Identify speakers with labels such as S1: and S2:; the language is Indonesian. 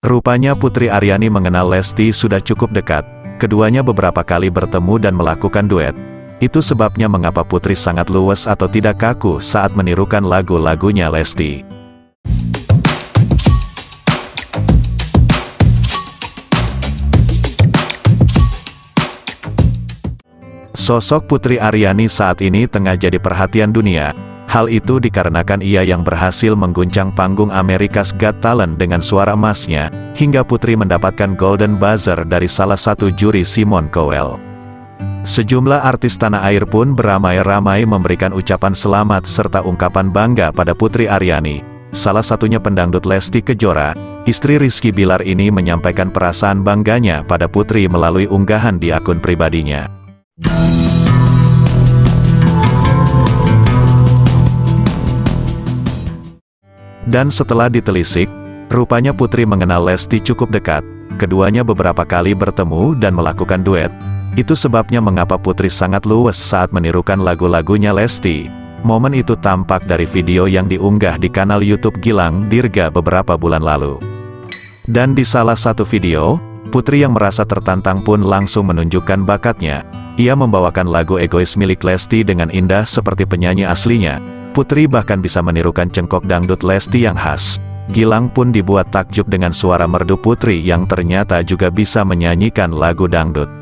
S1: Rupanya Putri Aryani mengenal Lesti sudah cukup dekat, keduanya beberapa kali bertemu dan melakukan duet. Itu sebabnya mengapa Putri sangat luwes atau tidak kaku saat menirukan lagu-lagunya Lesti. Sosok Putri Aryani saat ini tengah jadi perhatian dunia, Hal itu dikarenakan ia yang berhasil mengguncang panggung America's Got Talent dengan suara emasnya, hingga Putri mendapatkan Golden Buzzer dari salah satu juri Simon Cowell. Sejumlah artis tanah air pun beramai-ramai memberikan ucapan selamat serta ungkapan bangga pada Putri Aryani. Salah satunya pendangdut Lesti Kejora, istri Rizky Bilar ini menyampaikan perasaan bangganya pada Putri melalui unggahan di akun pribadinya. Dan setelah ditelisik, rupanya Putri mengenal Lesti cukup dekat. Keduanya beberapa kali bertemu dan melakukan duet. Itu sebabnya mengapa Putri sangat luwes saat menirukan lagu-lagunya Lesti. Momen itu tampak dari video yang diunggah di kanal YouTube Gilang Dirga beberapa bulan lalu. Dan di salah satu video, Putri yang merasa tertantang pun langsung menunjukkan bakatnya. Ia membawakan lagu egois milik Lesti dengan indah seperti penyanyi aslinya, Putri bahkan bisa menirukan cengkok dangdut Lesti yang khas. Gilang pun dibuat takjub dengan suara merdu Putri yang ternyata juga bisa menyanyikan lagu dangdut.